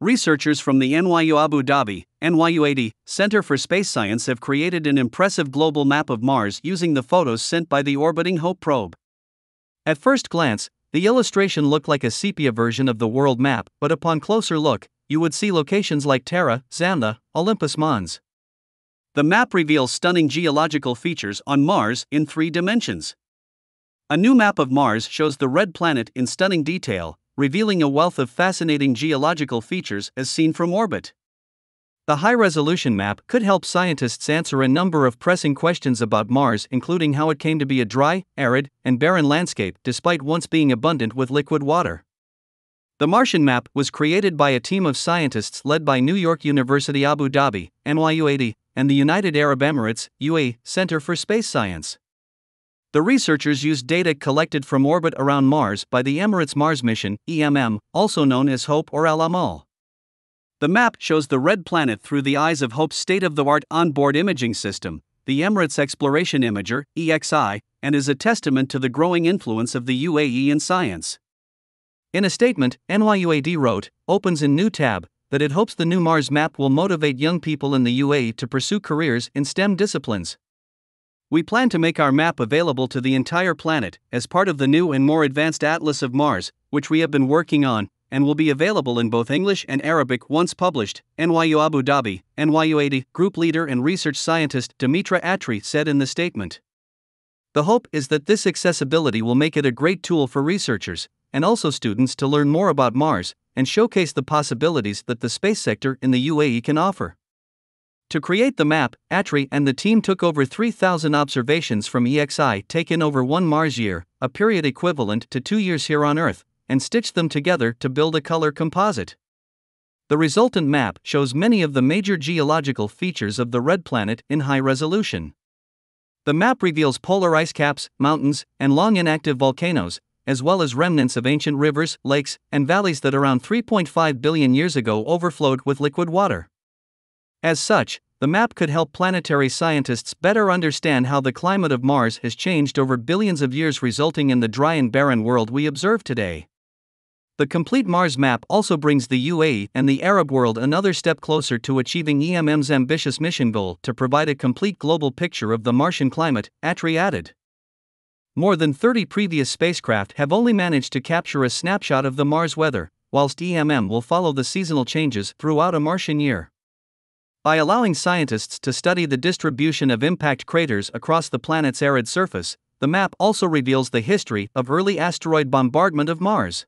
researchers from the NYU Abu Dhabi, NYUAD Center for Space Science have created an impressive global map of Mars using the photos sent by the orbiting HOPE probe. At first glance, the illustration looked like a sepia version of the world map, but upon closer look, you would see locations like Terra, Xanthe, Olympus Mons. The map reveals stunning geological features on Mars in three dimensions. A new map of Mars shows the red planet in stunning detail, revealing a wealth of fascinating geological features as seen from orbit. The high resolution map could help scientists answer a number of pressing questions about Mars, including how it came to be a dry, arid, and barren landscape despite once being abundant with liquid water. The Martian map was created by a team of scientists led by New York University Abu Dhabi, NYUAD, and the United Arab Emirates, UAE, Center for Space Science. The researchers used data collected from orbit around Mars by the Emirates Mars Mission, EMM, also known as HOPE or Al Amal. The map shows the red planet through the eyes of HOPE's state of the art onboard imaging system, the Emirates Exploration Imager, EXI, and is a testament to the growing influence of the UAE in science. In a statement, NYUAD wrote, opens in new tab, that it hopes the new Mars map will motivate young people in the UAE to pursue careers in STEM disciplines. We plan to make our map available to the entire planet as part of the new and more advanced Atlas of Mars, which we have been working on, and will be available in both English and Arabic once published, NYU Abu Dhabi, NYUAD group leader and research scientist Dimitra Atri said in the statement. The hope is that this accessibility will make it a great tool for researchers, and also students to learn more about Mars and showcase the possibilities that the space sector in the UAE can offer. To create the map, Atri and the team took over 3,000 observations from EXI taken over one Mars year, a period equivalent to two years here on Earth, and stitched them together to build a color composite. The resultant map shows many of the major geological features of the red planet in high resolution. The map reveals polar ice caps, mountains, and long inactive volcanoes, as well as remnants of ancient rivers, lakes, and valleys that around 3.5 billion years ago overflowed with liquid water. As such, the map could help planetary scientists better understand how the climate of Mars has changed over billions of years, resulting in the dry and barren world we observe today. The complete Mars map also brings the UAE and the Arab world another step closer to achieving EMM's ambitious mission goal to provide a complete global picture of the Martian climate, Atri added. More than 30 previous spacecraft have only managed to capture a snapshot of the Mars weather, whilst EMM will follow the seasonal changes throughout a Martian year. By allowing scientists to study the distribution of impact craters across the planet's arid surface, the map also reveals the history of early asteroid bombardment of Mars.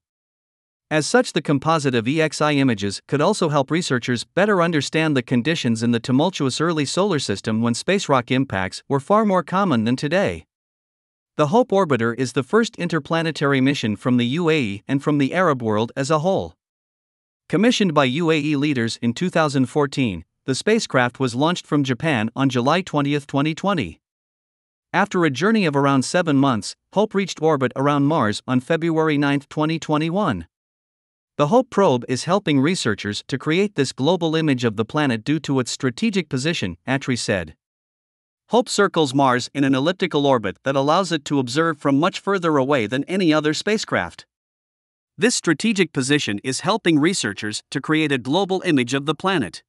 As such, the composite of EXI images could also help researchers better understand the conditions in the tumultuous early solar system when space rock impacts were far more common than today. The HOPE orbiter is the first interplanetary mission from the UAE and from the Arab world as a whole. Commissioned by UAE leaders in 2014, the spacecraft was launched from Japan on July 20, 2020. After a journey of around seven months, HOPE reached orbit around Mars on February 9, 2021. The HOPE probe is helping researchers to create this global image of the planet due to its strategic position, Atri said. HOPE circles Mars in an elliptical orbit that allows it to observe from much further away than any other spacecraft. This strategic position is helping researchers to create a global image of the planet.